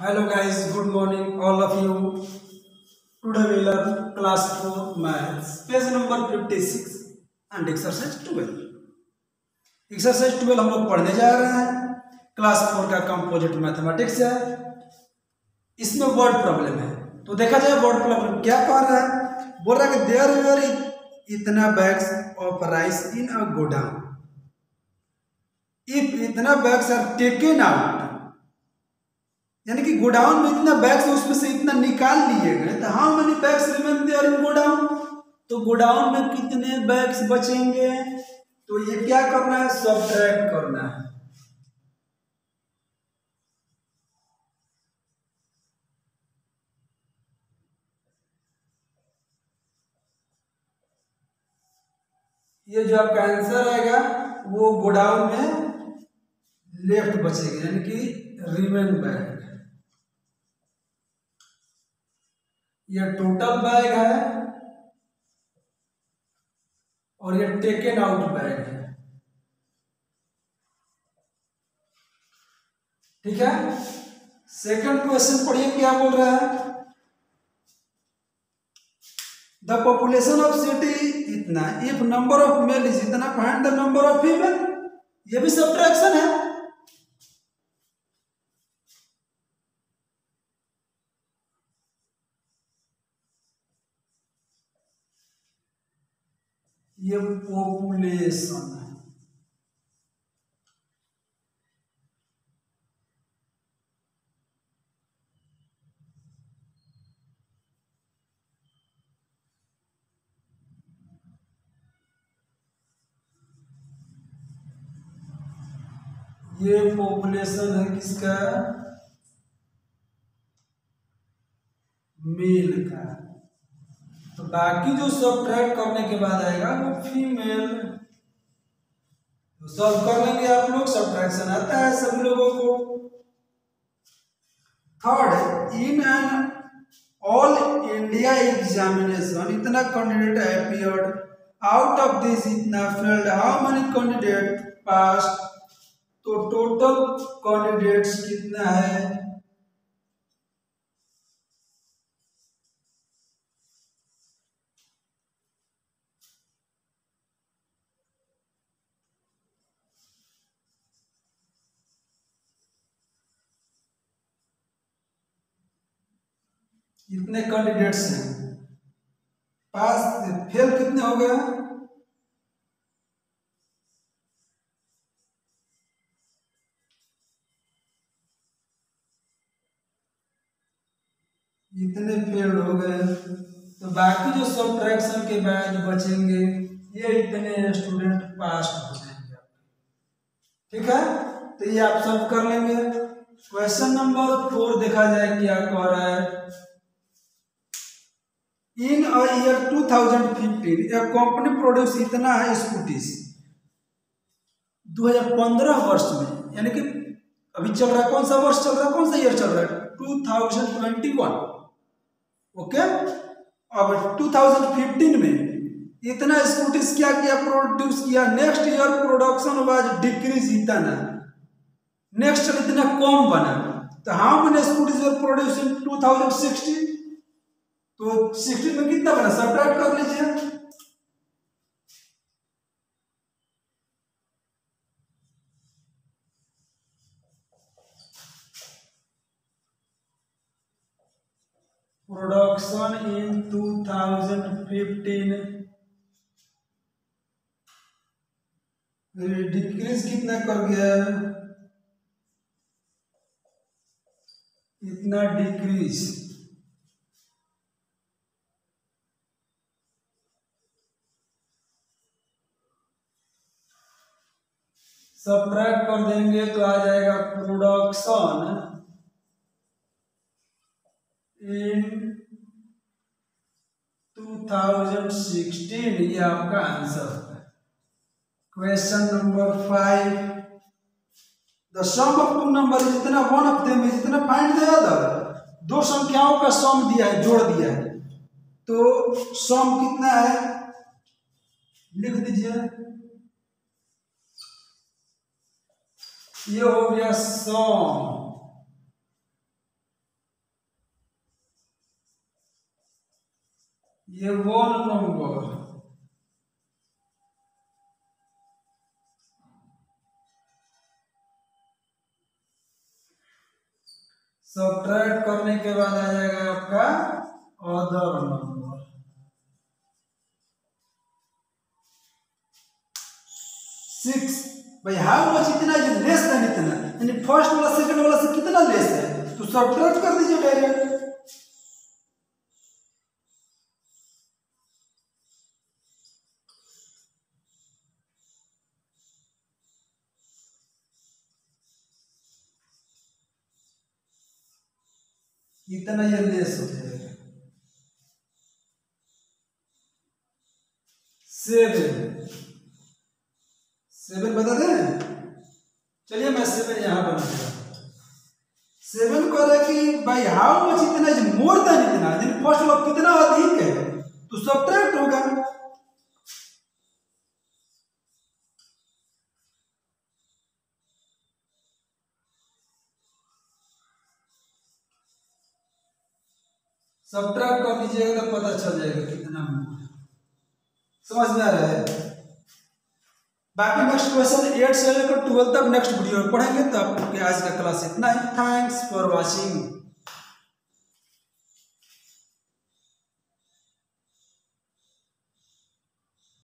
Hello guys, good morning all of you. Today we learn class 4 maths, page number 56 and exercise 12. Exercise 12 हम लोग पढ़ने जा रहे हैं। क्लास 4 का कंपोजिट मैथमेटिक्स है। इसमें वर्ड प्रॉब्लम है। तो देखा जाए वर्ड प्रॉब्लम क्या कह रहा है। बोल रहा है कि देयर वेर इतना bags of rice in a godown if इतना बैग्स आर टेकन आउट यानी कि गोडाउन में इतना बैग्स उसमें से इतना निकाल लिए गए तो how many bags remain there in godown. तो गोडाउन में कितने बैग्स बचेंगे? तो ये क्या करना है? सब्ट्रैक्ट करना है। ये जो आपका आंसर आएगा, वो गोडाउन में लेफ़्ट बचेगा, यानी कि रिमेन बैग। ये टोटल बैग है और ये टेकन आउट बैग है। ठीक है? सेकंड क्वेश्चन पढ़िए क्या बोल रहा है? द पॉपुलेशन ऑफ़ सिटी इतना if number of male is इतना find the number of female ये भी सब्ट्रैक्शन है। ये पॉपुलेशन है। ये पॉपुलेशन है किसका? मेल का। तो बाकी जो सब ट्रैक करने के बाद आएगा वो फीमेल तो सॉल्व कर लेंगे आप लोग सब्ट्रैक्शन आता है सभी लोगों को। Third in an all India examination इतना candidate appeared out of this इतना failed how many candidate pass तो टोटल कैंडिडेट्स कितना है? इतने कैंडिडेट्स हैं? पास फेल कितने हो गए? इतने फेल हो गए। तो बाकी जो सब ट्रैक्शन के बाद बचेंगे, ये इतने स्टूडेंट पास हो जाएँगे। ठीक है? तो ये आप सब कर लेंगे। क्वेश्चन नंबर फोर देखा जाए क्या कह रहा है। In a year 2015 a company produce इतना है स्कूटीज 2015 वर्ष में, यानी कि अभी चल रहा है, कौन सा वर्ष चल रहा है, कौन सा ईयर चल रहा है? 2021 ओके अब 2015 में इतना स्कूटीज क्या किया प्रोड्यूस किया next year production was decrease इतना। नेक्स्ट इतना कम बना। तो how many scooties were produce in 2016 तो 16 में कितना बना? सब्ट्रैक्ट कर लीजिए। प्रोडक्शन इन 2015 डिक्रीज कितना कर गया इतना डिक्रीज सब्ट्रैक्ट कर देंगे तो आ जाएगा प्रोडक्शन इन 2016 ये आपका आंसर है. Question number five the sum of two number जितना वन ऑफ़ देम इज़ इतना फाइंड द अदर दो संख्याओं का सम दिया है, जोड़ दिया है. तो सम कितना है? लिख दीजिए. ये हो गया सौ ये वन नंबर सब ट्रैक करने के बाद आ जाएगा आपका अदर नंबर सिक्स भाई हाउ मच इतना इज़ लेस देन इतना। यानी फ़र्स्ट वाला सेकंड वाला से कितना लेस है? तो सब्ट्रैक्ट कर दीजिए डायरेक्ट इतना ये लेस हो जाएगा सेवन सेवन बता दे चलिए मैं सेवन यहाँ बना दिया सेवन कि भाई हाउ मच इतना इज़ मोर देन इतना यानी फ़र्स्ट वाला कितना अधिक है। तो सब्ट्रैक्ट होगा। सब्ट्रैक्ट कर दीजिएगा तो पता चल जाएगा कितना समझ में आ रहा है? बाकी नेक्स्ट क्वेश्चन एट से लेकर ट्वेल्व तक नेक्स्ट वीडियो में पढ़ेंगे, तब आज का क्लास इतना ही. Thanks for watching